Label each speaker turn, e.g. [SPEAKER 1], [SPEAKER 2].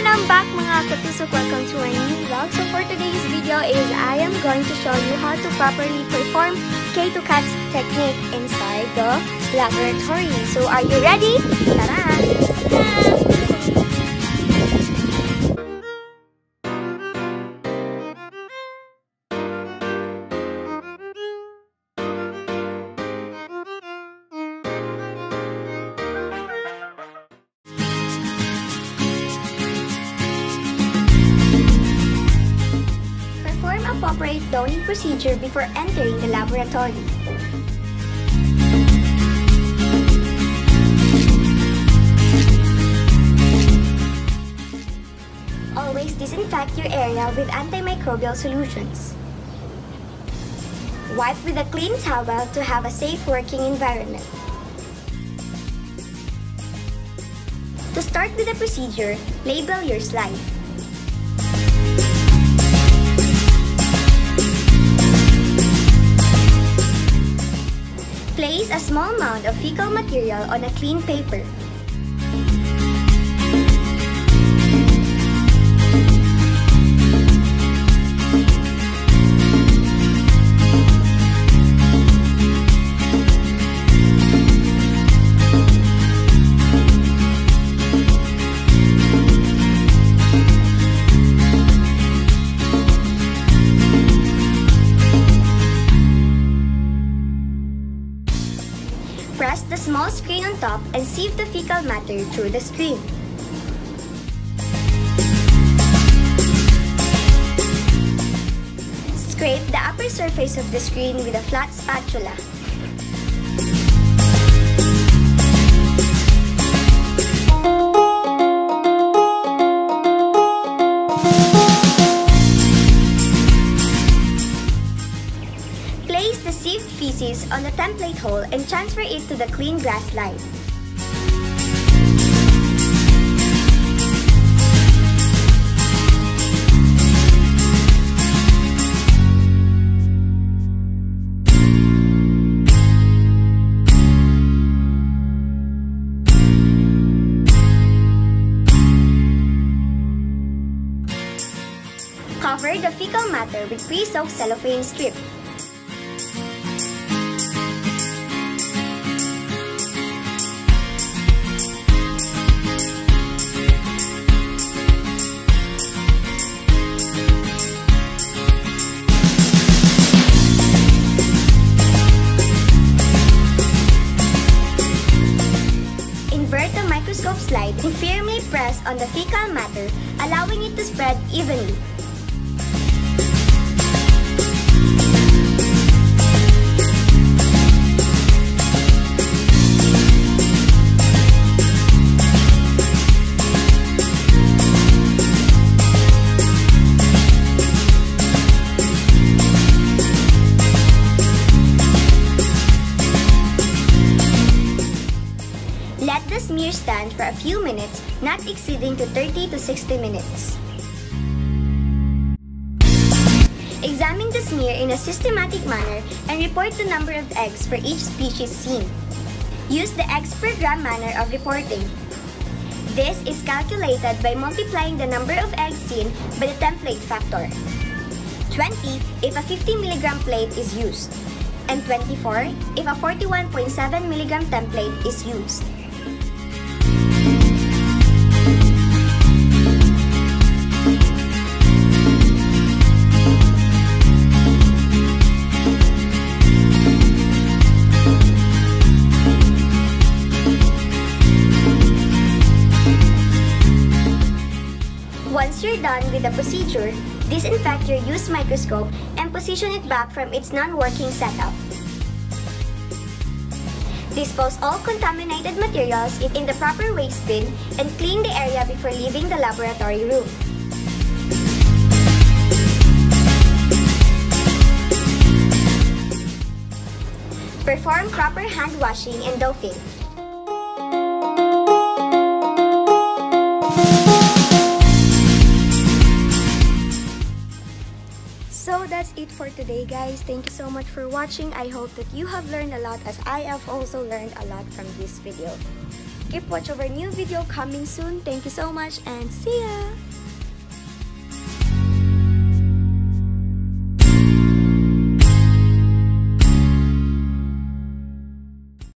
[SPEAKER 1] Again, I'm back mga katusok. Welcome to my new vlog. So for today's video is I am going to show you how to properly perform K2 CATS technique inside the laboratory. So are you ready? Tara! Perform appropriate donning procedure before entering the laboratory. Always disinfect your area with antimicrobial solutions. Wipe with a clean towel to have a safe working environment. To start with the procedure, label your slide. Place a small mound of fecal material on a clean paper. Press the small screen on top and sieve the fecal matter through the screen. Scrape the upper surface of the screen with a flat spatula. Place the sieved feces on the template hole and transfer it to the clean grass line. Cover the fecal matter with pre-soaked cellophane strip. Microscope slide and firmly press on the fecal matter, allowing it to spread evenly. Let the smear stand for a few minutes, not exceeding to 30 to 60 minutes. Examine the smear in a systematic manner and report the number of eggs for each species seen. Use the eggs per gram manner of reporting. This is calculated by multiplying the number of eggs seen by the template factor. 20 if a 50 mg plate is used, and 24 if a 41.7 mg template is used. Once you're done with the procedure, disinfect your used microscope and position it back from its non-working setup. Dispose all contaminated materials in the proper waste bin and clean the area before leaving the laboratory room. Perform proper hand washing and doping. It for today guys. Thank you so much for watching. I hope that you have learned a lot as I have also learned a lot from this video. Keep watch of our new video coming soon. Thank you so much and see ya!